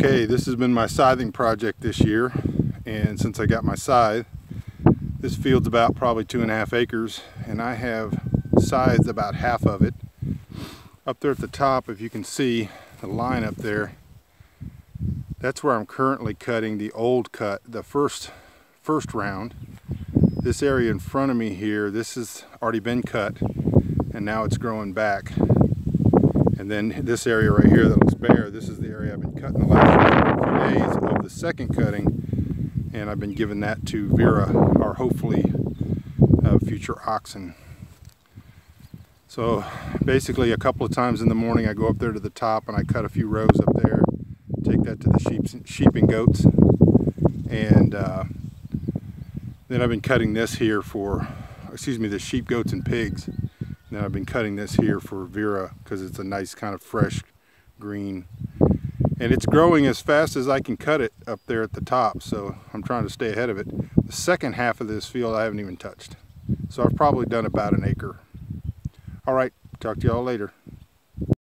Okay, this has been my scything project this year, and since I got my scythe, this field's about probably two and a half acres, and I have scythed about half of it. Up there at the top, if you can see the line up there, that's where I'm currently cutting the old cut, the first, first round. This area in front of me here, this has already been cut, and now it's growing back. And then this area right here that looks bare, this is the area I've been cutting the last few days of the second cutting. And I've been giving that to Vera, our hopefully uh, future oxen. So basically a couple of times in the morning I go up there to the top and I cut a few rows up there, take that to the sheep, sheep and goats. And uh, then I've been cutting this here for, excuse me, the sheep, goats, and pigs. Now I've been cutting this here for Vera because it's a nice kind of fresh green. And it's growing as fast as I can cut it up there at the top, so I'm trying to stay ahead of it. The second half of this field I haven't even touched. So I've probably done about an acre. All right, talk to y'all later.